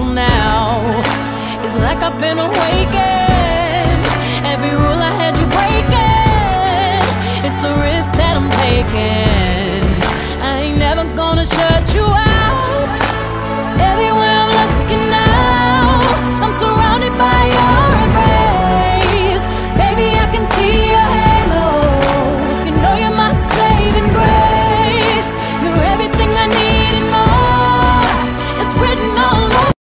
till now. It's like I've been awakened. Every rule I had you breaking. It's the risk that I'm taking. I ain't never gonna shut you out.